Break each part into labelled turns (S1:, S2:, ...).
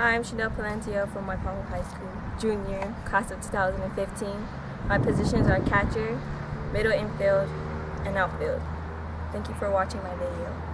S1: I'm Shandell Palencia from Waipahu High School, junior, class of 2015. My positions are catcher, middle infield, and outfield. Thank you for watching my video.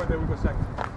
S2: right there, we've got seconds.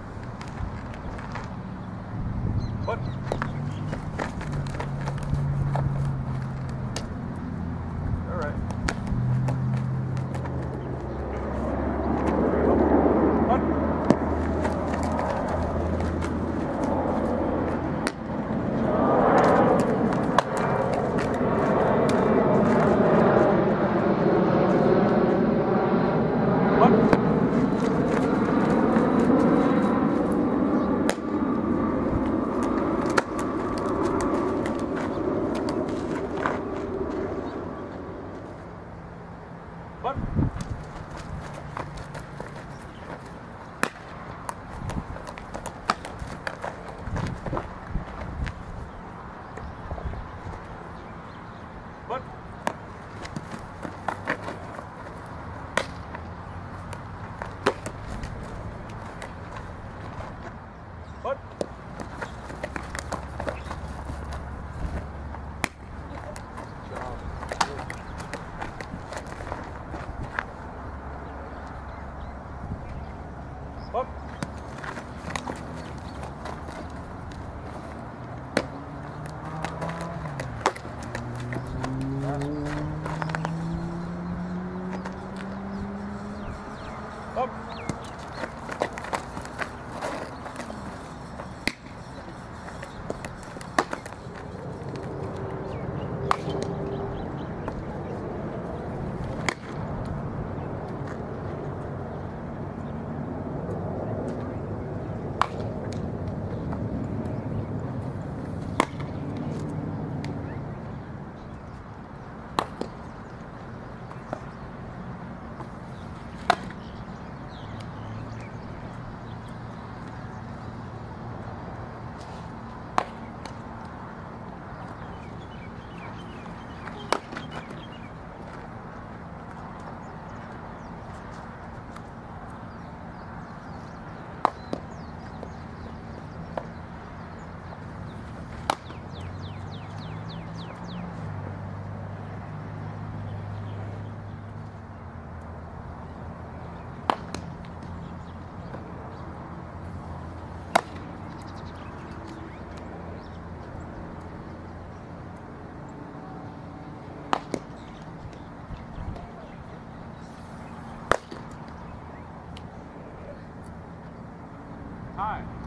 S2: Time.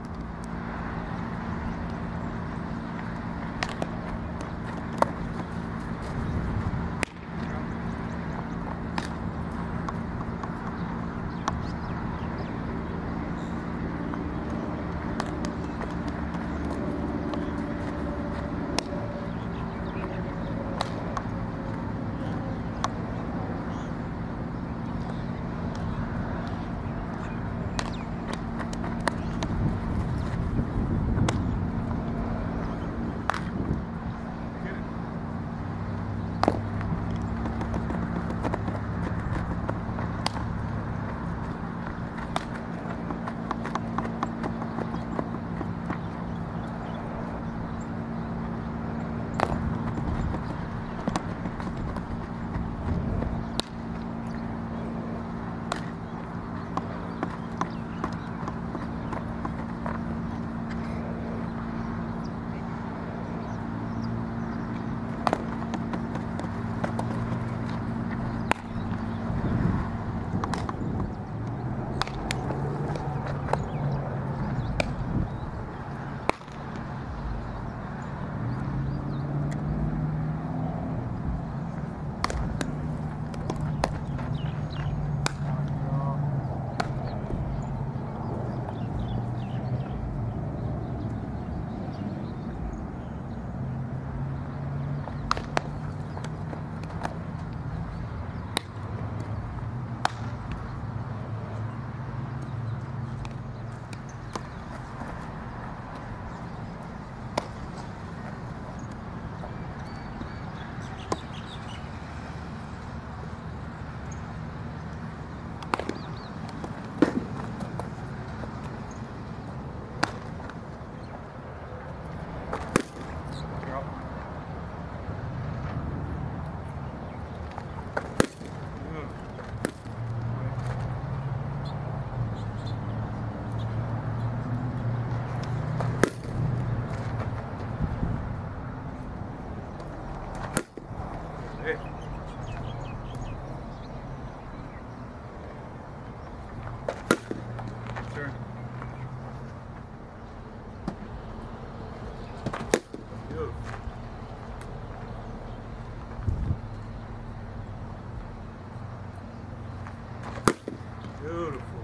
S2: Beautiful.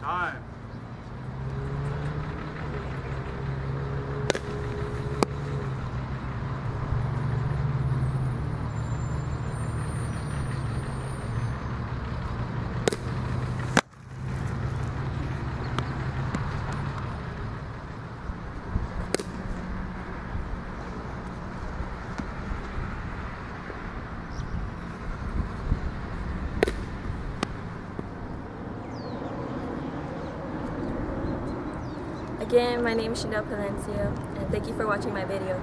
S2: Time.
S1: Again, my name is Shandell Palencia, and thank you for watching my video.